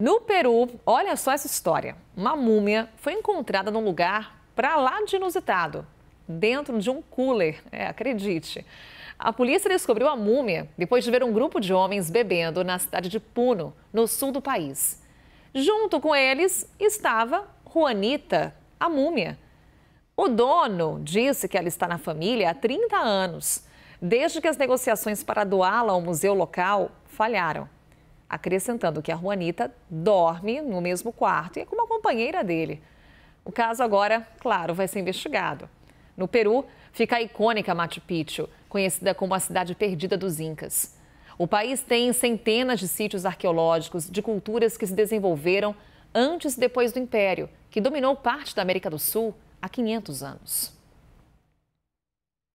No Peru, olha só essa história. Uma múmia foi encontrada num lugar para lá de inusitado, dentro de um cooler. É, acredite. A polícia descobriu a múmia depois de ver um grupo de homens bebendo na cidade de Puno, no sul do país. Junto com eles estava Juanita, a múmia. O dono disse que ela está na família há 30 anos, desde que as negociações para doá-la ao museu local falharam acrescentando que a Juanita dorme no mesmo quarto e é como a companheira dele. O caso agora, claro, vai ser investigado. No Peru, fica a icônica Machu Picchu, conhecida como a cidade perdida dos Incas. O país tem centenas de sítios arqueológicos de culturas que se desenvolveram antes e depois do Império, que dominou parte da América do Sul há 500 anos.